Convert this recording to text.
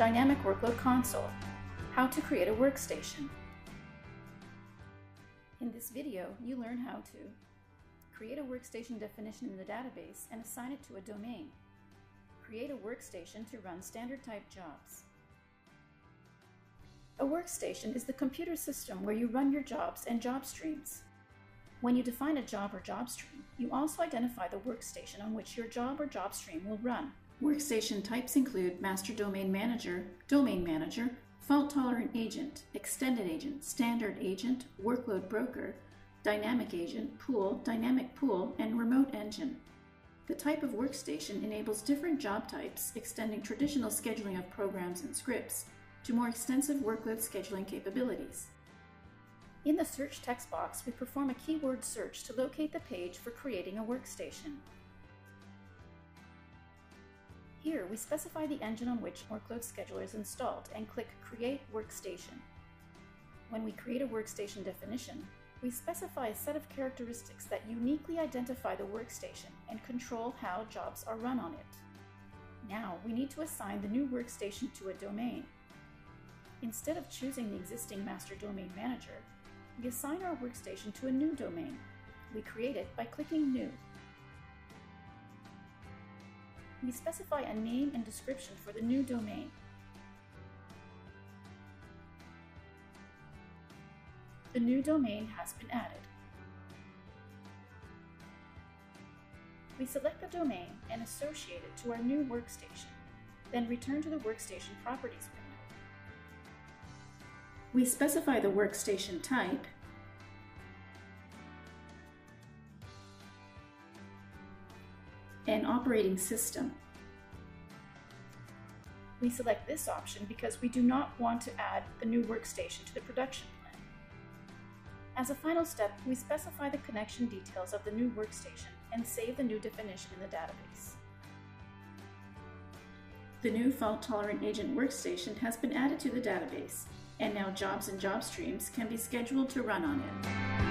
Dynamic Workload Console, how to create a workstation. In this video, you learn how to create a workstation definition in the database and assign it to a domain, create a workstation to run standard type jobs. A workstation is the computer system where you run your jobs and job streams. When you define a job or job stream, you also identify the workstation on which your job or job stream will run. Workstation types include Master Domain Manager, Domain Manager, Fault Tolerant Agent, Extended Agent, Standard Agent, Workload Broker, Dynamic Agent, Pool, Dynamic Pool, and Remote Engine. The type of workstation enables different job types, extending traditional scheduling of programs and scripts to more extensive workload scheduling capabilities. In the search text box, we perform a keyword search to locate the page for creating a workstation. Here, we specify the engine on which Workload Scheduler is installed and click Create Workstation. When we create a workstation definition, we specify a set of characteristics that uniquely identify the workstation and control how jobs are run on it. Now, we need to assign the new workstation to a domain. Instead of choosing the existing Master Domain Manager, we assign our workstation to a new domain. We create it by clicking New. We specify a name and description for the new domain. The new domain has been added. We select the domain and associate it to our new workstation, then return to the Workstation Properties window. We specify the workstation type and operating system. We select this option because we do not want to add the new workstation to the production plan. As a final step, we specify the connection details of the new workstation and save the new definition in the database. The new fault-tolerant agent workstation has been added to the database, and now jobs and job streams can be scheduled to run on it.